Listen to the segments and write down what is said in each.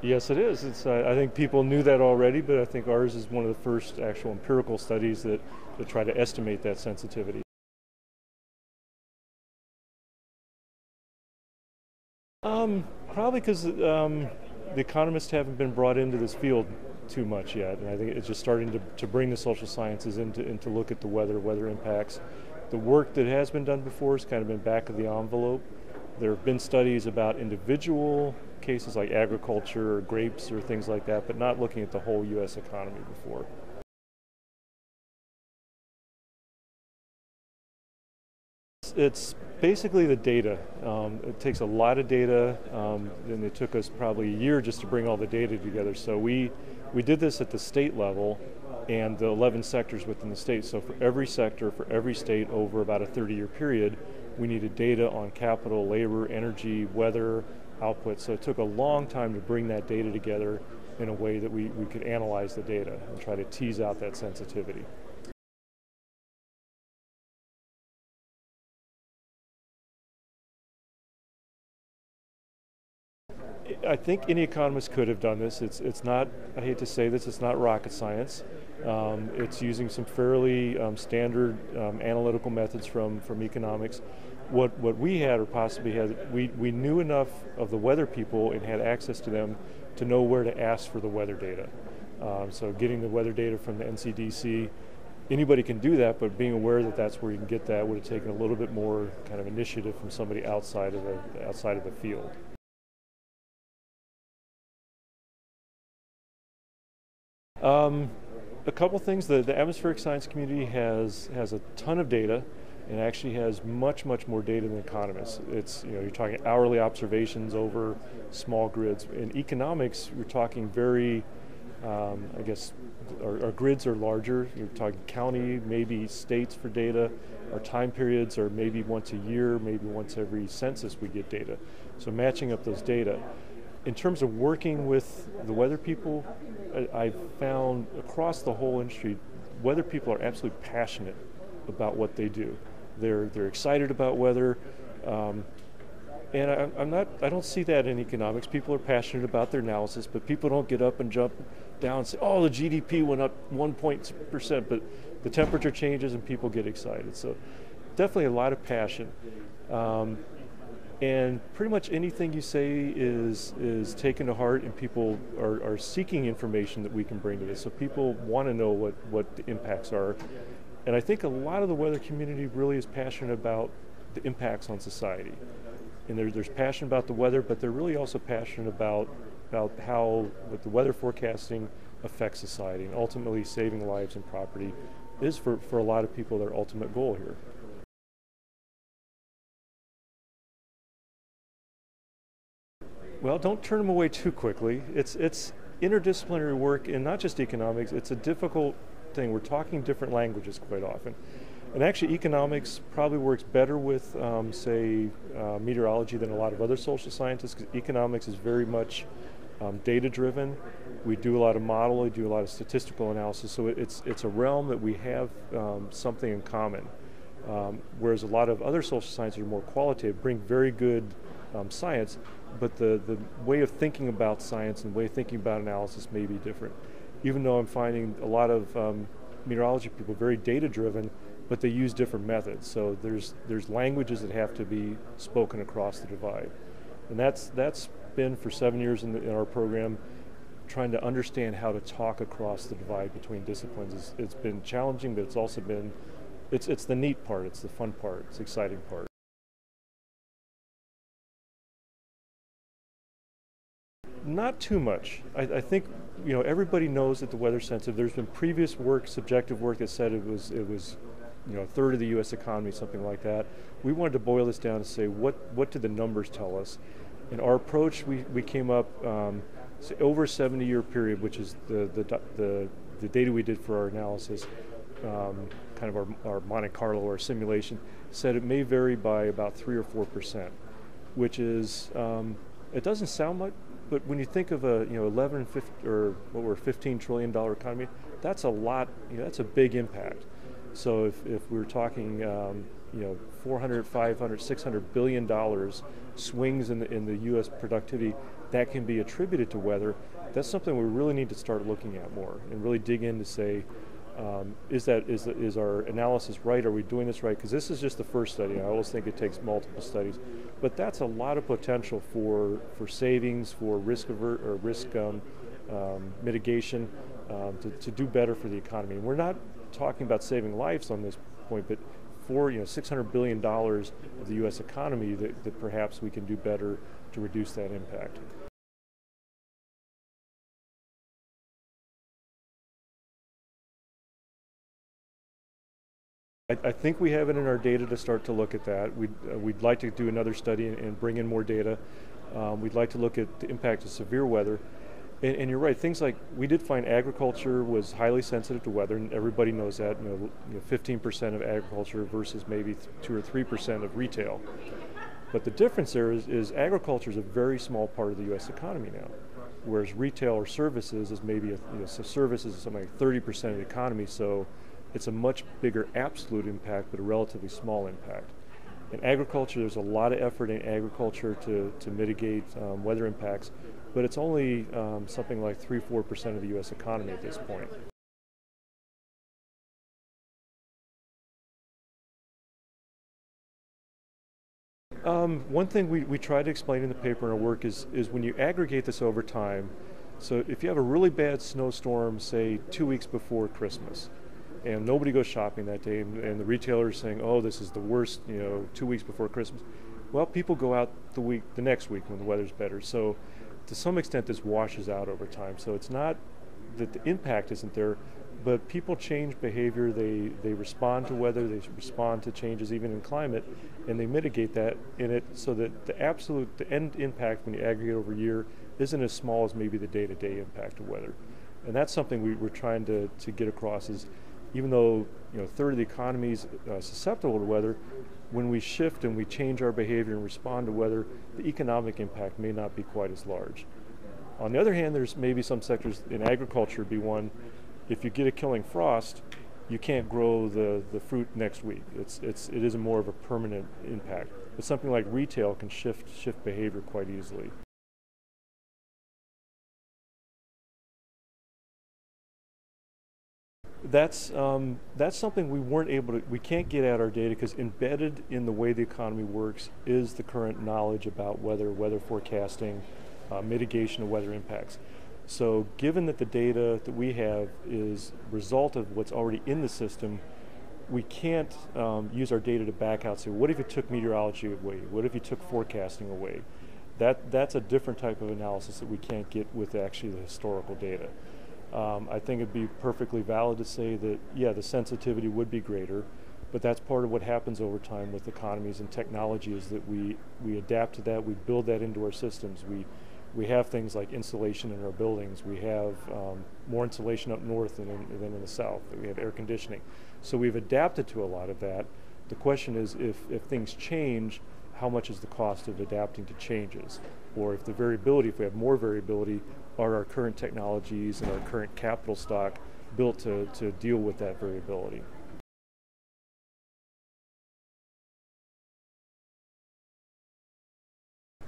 Yes, it is. It's, I think people knew that already, but I think ours is one of the first actual empirical studies that, that try to estimate that sensitivity. Um, probably because um, the economists haven't been brought into this field too much yet, and I think it's just starting to, to bring the social sciences into, into look at the weather, weather impacts. The work that has been done before has kind of been back of the envelope. There have been studies about individual cases like agriculture or grapes or things like that, but not looking at the whole U.S. economy before. It's basically the data. Um, it takes a lot of data, um, and it took us probably a year just to bring all the data together. So we we did this at the state level, and the 11 sectors within the state. So for every sector, for every state over about a 30-year period, we needed data on capital, labor, energy, weather, output. So it took a long time to bring that data together in a way that we, we could analyze the data and try to tease out that sensitivity. I think any economist could have done this. It's, it's not, I hate to say this, it's not rocket science. Um, it's using some fairly um, standard um, analytical methods from, from economics. What, what we had, or possibly had, we, we knew enough of the weather people and had access to them to know where to ask for the weather data. Um, so getting the weather data from the NCDC, anybody can do that, but being aware that that's where you can get that would have taken a little bit more kind of initiative from somebody outside of the, outside of the field. Um, a couple things. The, the atmospheric science community has has a ton of data, and actually has much much more data than economists. It's you know you're talking hourly observations over small grids. In economics, you're talking very, um, I guess, our, our, grids are larger. You're talking county, maybe states for data. Our time periods are maybe once a year, maybe once every census we get data. So matching up those data in terms of working with the weather people, I, have found across the whole industry, weather people are absolutely passionate about what they do. They're they're excited about weather, um, and I, am not. I don't see that in economics. People are passionate about their analysis, but people don't get up and jump down and say, "Oh, the GDP went up 1.2%, but the temperature changes and people get excited. So, definitely a lot of passion. Um, and pretty much anything you say is is taken to heart and people are, are seeking information that we can bring to this so people want to know what what the impacts are and i think a lot of the weather community really is passionate about the impacts on society and there, there's passion about the weather but they're really also passionate about about how what the weather forecasting affects society and ultimately saving lives and property is for, for a lot of people their ultimate goal here Well, don't turn them away too quickly. It's, it's interdisciplinary work and not just economics. It's a difficult thing. We're talking different languages quite often. And actually, economics probably works better with, um, say, uh, meteorology than a lot of other social sciences because economics is very much um, data driven. We do a lot of modeling, we do a lot of statistical analysis, so it's, it's a realm that we have um, something in common. Um, whereas a lot of other social sciences are more qualitative, bring very good um, science, but the, the way of thinking about science and the way of thinking about analysis may be different. Even though I'm finding a lot of um, meteorology people very data driven, but they use different methods. So there's there's languages that have to be spoken across the divide, and that's that's been for seven years in, the, in our program, trying to understand how to talk across the divide between disciplines. It's, it's been challenging, but it's also been it's it's the neat part, it's the fun part, it's the exciting part. Not too much. I, I, think you know everybody knows that the weather sensitive. There's been previous work, subjective work that said it was it was you know a third of the U.S. economy, something like that. We wanted to boil this down and say what what did the numbers tell us? In our approach, we, we came up um, over a 70-year period, which is the, the the the data we did for our analysis, um, kind of our, our Monte Carlo or simulation, said it may vary by about three or four percent, which is um, it doesn't sound much but when you think of a you know 11 50, or what were 15 trillion dollar economy, that's a lot. You know, that's a big impact. So if, if we are talking um, you know 400, 500, 600 billion dollars swings in the in the U.S. productivity, that can be attributed to weather, that's something we really need to start looking at more and really dig in to say, um, is that is is our analysis right? Are we doing this right? Because this is just the first study. I always think it takes multiple studies, but that's a lot of potential for for savings, for risk aver- or risk um, um, mitigation, um, to, to do better for the economy. And we're not talking about saving lives on this point, but for you know 600 billion dollars of the U.S. economy, that, that perhaps we can do better to reduce that impact. I, I, think we have it in our data to start to look at that. We'd, uh, we'd like to do another study and, and bring in more data. Um, we'd like to look at the impact of severe weather. And, and, you're right, things like we did find agriculture was highly sensitive to weather, and everybody knows that. You know, you know 15% of agriculture versus maybe 2 or 3% of retail. But the difference there is, is agriculture is a very small part of the U.S. economy now, whereas retail or services is maybe, a, you know, so services is something like 30% of the economy. So it's a much bigger absolute impact, but a relatively small impact. In agriculture, there's a lot of effort in agriculture to, to mitigate um, weather impacts, but it's only um, something like 3 4% of the U.S. economy at this point. Um, one thing we, we try to explain in the paper in our work is, is when you aggregate this over time, so if you have a really bad snowstorm, say two weeks before Christmas, and nobody goes shopping that day, and, and the retailer is saying, "Oh, this is the worst," you know, two weeks before Christmas. Well, people go out the week, the next week when the weather's better. So, to some extent, this washes out over time. So it's not that the impact isn't there, but people change behavior. They they respond to weather. They respond to changes even in climate, and they mitigate that in it so that the absolute the end impact when you aggregate over a year isn't as small as maybe the day-to-day impact of weather. And that's something we, we're trying to, to get across is even though you know a third of the economy is uh, susceptible to weather, when we shift and we change our behavior and respond to weather, the economic impact may not be quite as large. On the other hand, there's maybe some sectors in agriculture be one. If you get a killing frost, you can't grow the, the fruit next week. It's, it's, it is more of a permanent impact. But something like retail can shift, shift behavior quite easily. That's um, that's something we weren't able to we can't get at our data because embedded in the way the economy works is the current knowledge about weather weather forecasting uh, mitigation of weather impacts. So given that the data that we have is result of what's already in the system we can't um, use our data to back out say what if you took meteorology away? What if you took forecasting away? That that's a different type of analysis that we can't get with actually the historical data um, I think it'd be perfectly valid to say that, yeah, the sensitivity would be greater, but that's part of what happens over time with economies and technology is that we, we adapt to that, we build that into our systems. We, we have things like insulation in our buildings. We have um, more insulation up north than in, than in the south. We have air conditioning. So we've adapted to a lot of that. The question is if, if things change, how much is the cost of adapting to changes? Or if the variability, if we have more variability, are our current technologies and our current capital stock built to, to deal with that variability?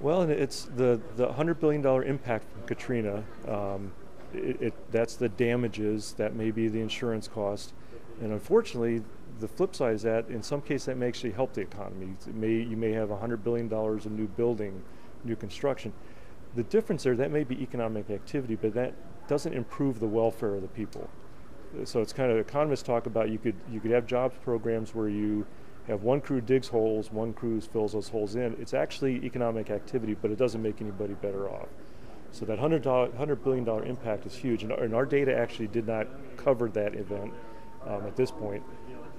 Well, and it's the, the $100 billion impact from Katrina. Um, it, it, that's the damages, that may be the insurance cost. And unfortunately, the flip side is that in some cases that may actually help the economy. May, you may have $100 billion of new building, new construction. The difference there, that may be economic activity, but that doesn't improve the welfare of the people. So it's kind of economists talk about you could you could have jobs programs where you have one crew digs holes, one crew fills those holes in. It's actually economic activity, but it doesn't make anybody better off. So that $100, $100 billion impact is huge, and our, and our, data actually did not cover that event um, at this point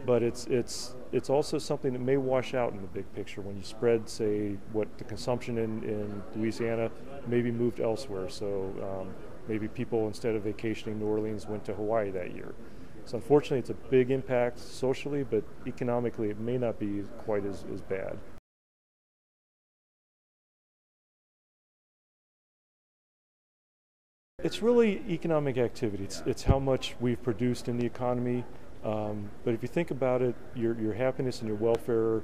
but it's it's it's also something that may wash out in the big picture when you spread, say, what the consumption in, in Louisiana maybe moved elsewhere. So um, maybe people instead of vacationing New Orleans went to Hawaii that year. So unfortunately, it's a big impact socially, but economically, it may not be quite as, as bad. It's really economic activity. It's, it's how much we've produced in the economy. Um, but if you think about it, your, your happiness and your welfare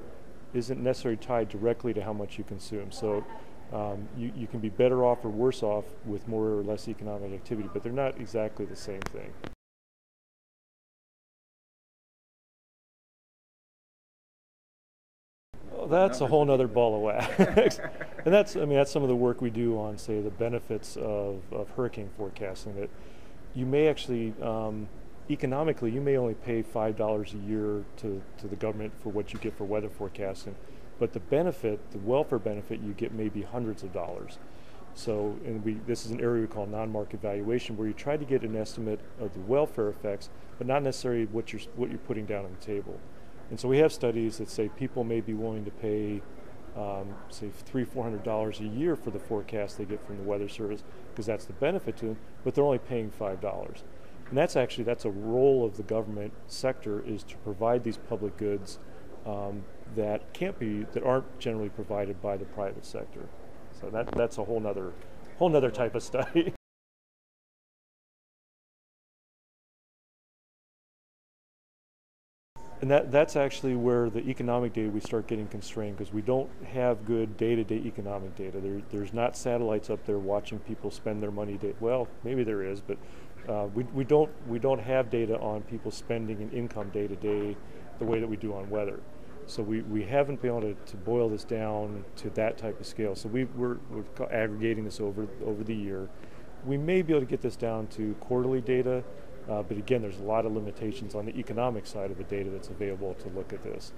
isn't necessarily tied directly to how much you consume. So Um, you, you can be better off or worse off with more or less economic activity, but they're not exactly the same thing. That's a whole other ball of wax. and that's, I mean, that's some of the work we do on, say, the benefits of, of hurricane forecasting. That you may actually, um, economically, you may only pay $5 a year to, to the government for what you get for weather forecasting but the benefit, the welfare benefit you get may be hundreds of dollars. So, and we, this is an area we call non-market valuation, where you try to get an estimate of the welfare effects, but not necessarily what you're what you're putting down on the table. And so we have studies that say people may be willing to pay, um, say, three, four hundred dollars a year for the forecast they get from the Weather Service, because that's the benefit to them, but they're only paying five dollars. And that's actually that's a role of the government sector is to provide these public goods um, that can't be that aren't generally provided by the private sector. So that that's a whole nother whole nother type of study. And that, that's actually where the economic data we start getting constrained because we don't have good day-to-day economic data. There, there's not satellites up there watching people spend their money. Day, well, maybe there is, but uh, we, we don't we don't have data on people spending and income day to day the way that we do on weather. So we, we haven't been able to, to boil this down to that type of scale. So we, we're, we're aggregating this over, over the year. We may be able to get this down to quarterly data, uh, but again, there's a lot of limitations on the economic side of the data that's available to look at this.